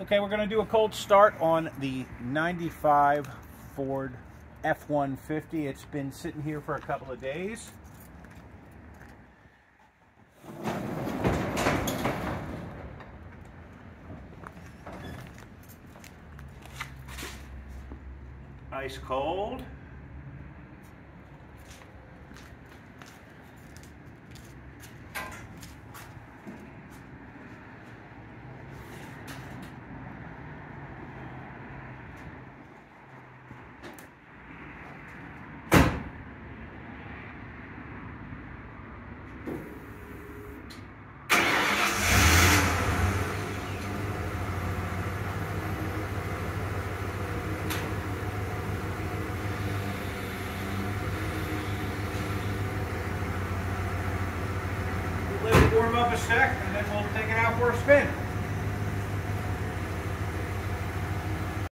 Okay, we're going to do a cold start on the 95 Ford F-150. It's been sitting here for a couple of days. Ice cold. Warm up a sec and then we'll take it out for a spin.